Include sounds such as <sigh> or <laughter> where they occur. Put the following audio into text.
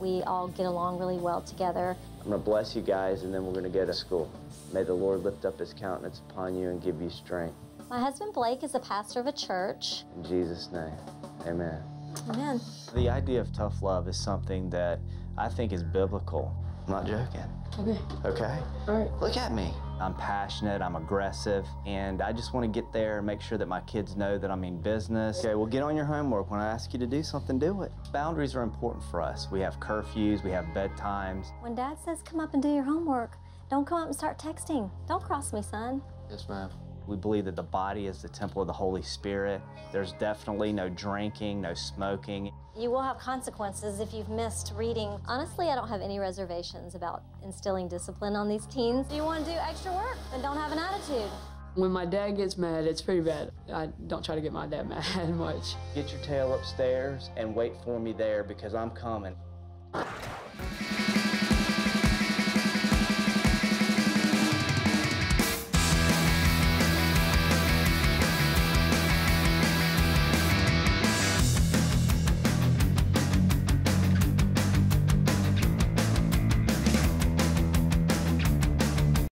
We all get along really well together. I'm going to bless you guys, and then we're going to go to school. May the Lord lift up his countenance upon you and give you strength. My husband Blake is a pastor of a church. In Jesus' name, amen. Amen. The idea of tough love is something that I think is biblical. I'm not joking. Okay. Okay? All right. Look at me. I'm passionate, I'm aggressive, and I just want to get there and make sure that my kids know that I'm in business. Okay, well, get on your homework. When I ask you to do something, do it. Boundaries are important for us. We have curfews, we have bedtimes. When dad says come up and do your homework, don't come up and start texting. Don't cross me, son. Yes, ma'am. We believe that the body is the temple of the Holy Spirit. There's definitely no drinking, no smoking. You will have consequences if you've missed reading. Honestly, I don't have any reservations about instilling discipline on these teens. If you want to do extra work, then don't have an attitude. When my dad gets mad, it's pretty bad. I don't try to get my dad <laughs> mad much. Get your tail upstairs and wait for me there because I'm coming.